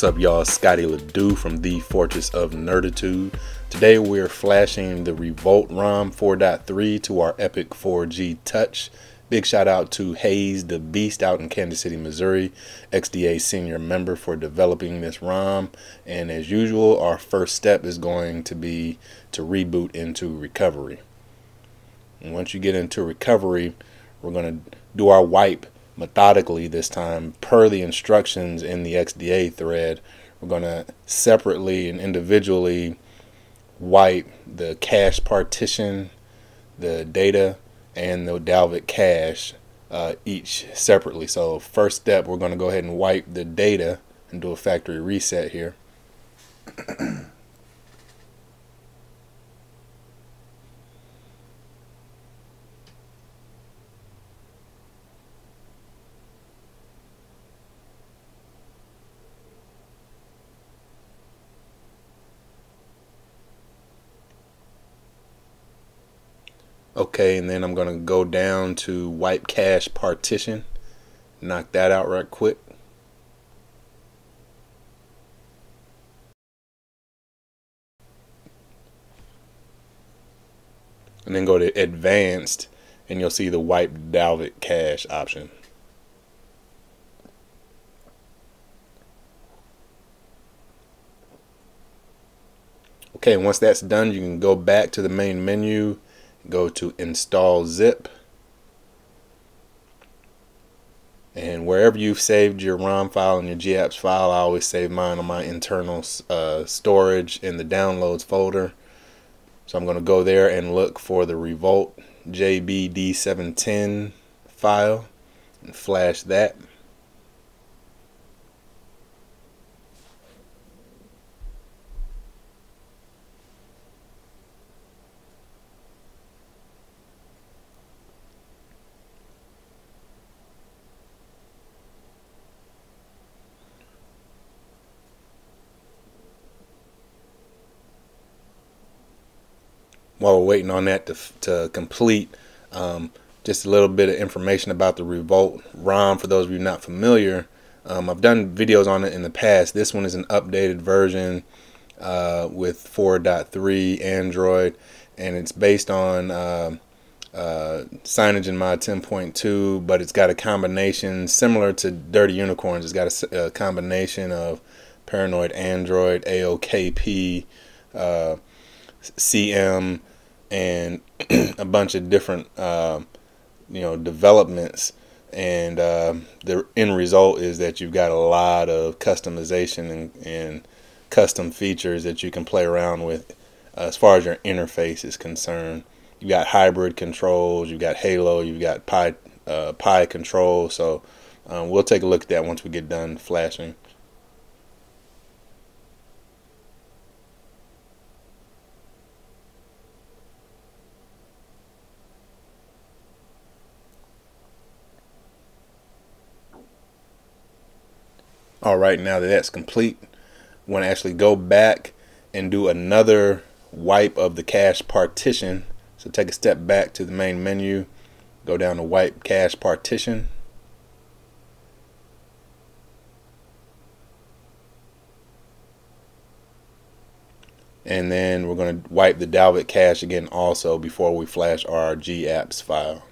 What's up, y'all? Scottie Ladeaux from the Fortress of Nerditude. Today we're flashing the Revolt ROM 4.3 to our Epic 4G Touch. Big shout out to Hayes the Beast out in Kansas City, Missouri, XDA senior member for developing this ROM. And as usual, our first step is going to be to reboot into recovery. And once you get into recovery, we're going to do our wipe methodically this time per the instructions in the XDA thread. We're going to separately and individually wipe the cache partition, the data, and the Dalvik cache uh, each separately. So first step, we're going to go ahead and wipe the data and do a factory reset here. Okay, and then I'm going to go down to wipe cache partition. Knock that out right quick. And then go to advanced and you'll see the wipe Dalvik cache option. Okay, once that's done, you can go back to the main menu go to install zip. And wherever you've saved your ROM file and your GApps file I always save mine on my internal uh, storage in the downloads folder. So I'm going to go there and look for the Revolt JBD710 file and flash that while we're waiting on that to, to complete, um, just a little bit of information about the Revolt ROM for those of you not familiar. Um, I've done videos on it in the past. This one is an updated version uh, with 4.3 Android, and it's based on uh, uh, CyanogenMod 10.2, but it's got a combination similar to Dirty Unicorns. It's got a, a combination of Paranoid Android, AOKP, uh, CM, and a bunch of different uh, you know developments. And uh, the end result is that you've got a lot of customization and, and custom features that you can play around with as far as your interface is concerned. You've got hybrid controls you've got halo you've got pie uh, pie control. So um, we'll take a look at that once we get done flashing all right now that that's complete. Want to actually go back and do another wipe of the cache partition. So take a step back to the main menu. Go down to wipe cache partition. And then we're going to wipe the Dalvik cache again also before we flash our GApps file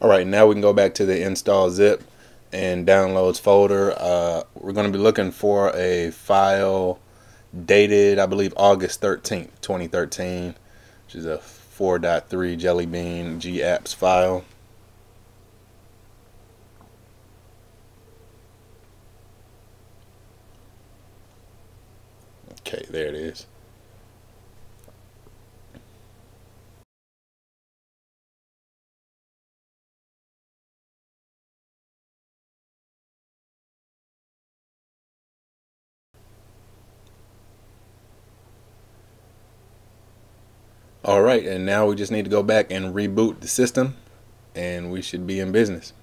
all right now we can go back to the install zip and downloads folder. Uh, we're going to be looking for a file dated I believe August 13th 2013 which is a 4.3 Jelly Bean GApps file. Okay there it is All right, and now we just need to go back and reboot the system and we should be in business.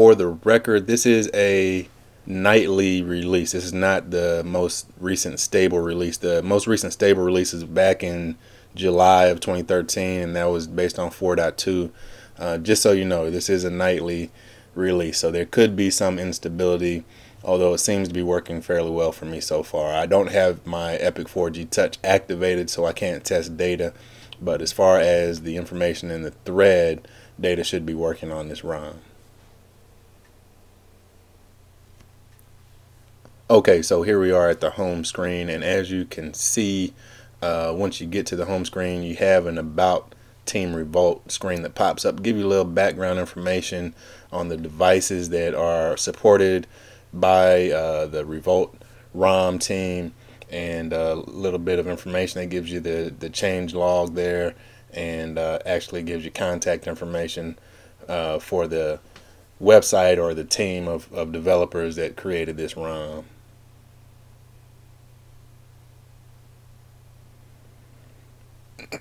for the record, this is a nightly release. This is not the most recent stable release. The most recent stable release is back in July of 2013, and that was based on 4.2. Uh, just so you know, this is a nightly release, so there could be some instability, although it seems to be working fairly well for me so far. I don't have my Epic 4G Touch activated, so I can't test data, but as far as the information in the thread, data should be working on this ROM. Okay, so here we are at the home screen, and as you can see, uh, once you get to the home screen, you have an About Team Revolt screen that pops up, give you a little background information on the devices that are supported by uh, the Revolt ROM team, and a little bit of information that gives you the, the change log there, and uh, actually gives you contact information uh, for the website or the team of, of developers that created this ROM.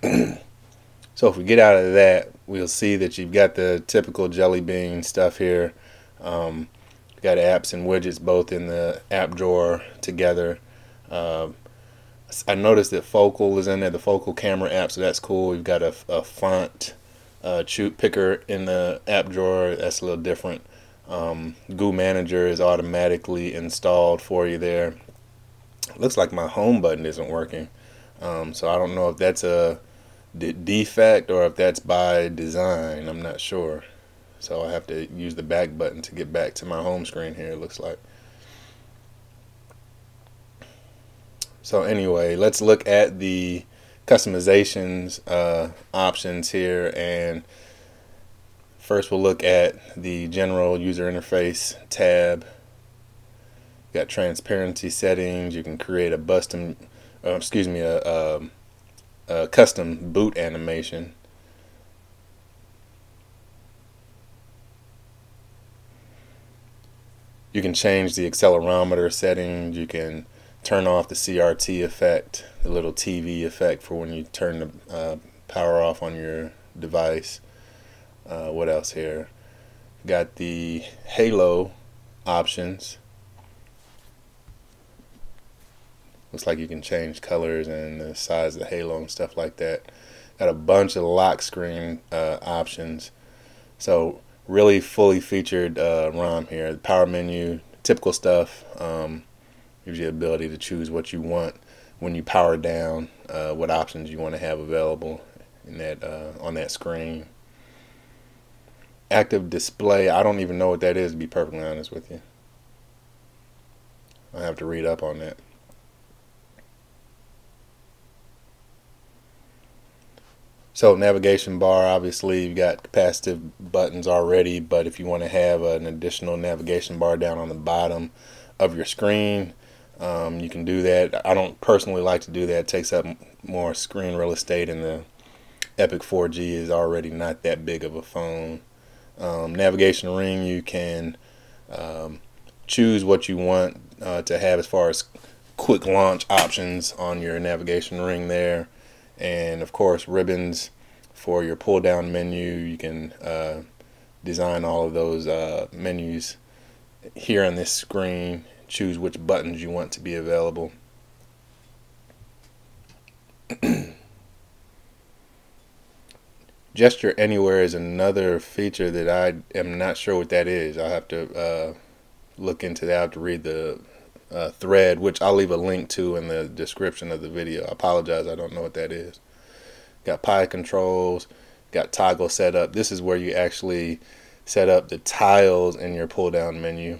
so if we get out of that, we'll see that you've got the typical Jelly Bean stuff here. Um, got apps and widgets both in the app drawer together. Uh, I noticed that Focal is in there, the Focal camera app, so that's cool. We've got a, a font uh, picker in the app drawer. That's a little different. Um, Goo Manager is automatically installed for you there. Looks like my home button isn't working. Um, so I don't know if that's a defect or if that's by design. I'm not sure. So I have to use the back button to get back to my home screen here, it looks like. So anyway, let's look at the customizations uh, options here and first we'll look at the general user interface tab. You got transparency settings. You can create a custom uh, excuse me, a, a, a custom boot animation. You can change the accelerometer settings. You can turn off the CRT effect, the little TV effect for when you turn the uh, power off on your device. Uh, what else here? Got the halo options. Looks like you can change colors and the size of the halo and stuff like that. Got a bunch of lock screen uh, options. So really fully featured uh, ROM here. The power menu, typical stuff. Um, gives you the ability to choose what you want when you power down, uh, what options you want to have available in that uh, on that screen. Active display, I don't even know what that is to be perfectly honest with you. I have to read up on that. So navigation bar, obviously you've got capacitive buttons already, but if you want to have an additional navigation bar down on the bottom of your screen, um, you can do that. I don't personally like to do that. It takes up more screen real estate and the Epic 4G is already not that big of a phone. Um, navigation ring, you can um, choose what you want uh, to have as far as quick launch options on your navigation ring there and of course ribbons for your pull down menu. You can uh, design all of those uh, menus here on this screen. Choose which buttons you want to be available. Gesture anywhere is another feature that I am not sure what that is. I'll have to uh, look into that I have to read the uh, thread, which I'll leave a link to in the description of the video. I apologize, I don't know what that is. Got pie controls, got toggle set up. This is where you actually set up the tiles in your pull down menu.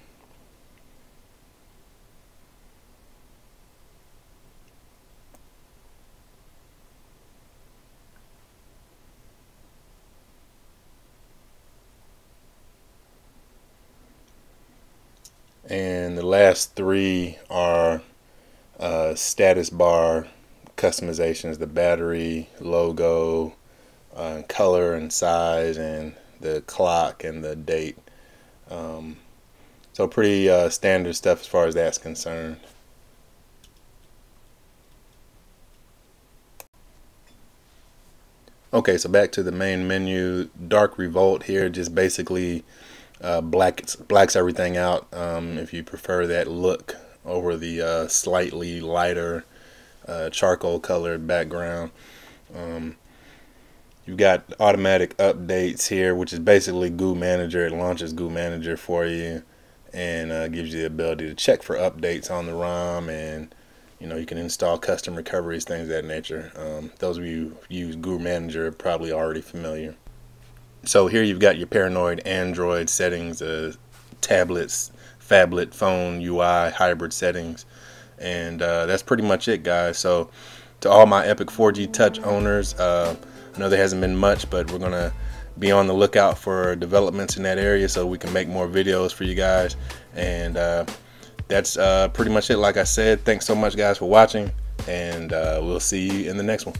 and the last three are uh, status bar customizations the battery logo uh, color and size and the clock and the date. Um, so pretty uh, standard stuff as far as that's concerned. Okay so back to the main menu. Dark revolt here just basically uh, blacks blacks everything out um, if you prefer that look over the uh, slightly lighter uh, charcoal colored background. Um, you've got automatic updates here, which is basically Goo Manager. It launches Goo Manager for you and uh, gives you the ability to check for updates on the ROM and you know you can install custom recoveries things of that nature um, those of you who use Goo Manager are probably already familiar so here you've got your paranoid Android settings uh, tablets phablet phone UI hybrid settings and uh, that's pretty much it guys. So to all my Epic 4G Touch owners uh, I know there hasn't been much but we're gonna be on the lookout for developments in that area so we can make more videos for you guys. And uh, that's uh, pretty much it. Like I said thanks so much guys for watching and uh, we'll see you in the next one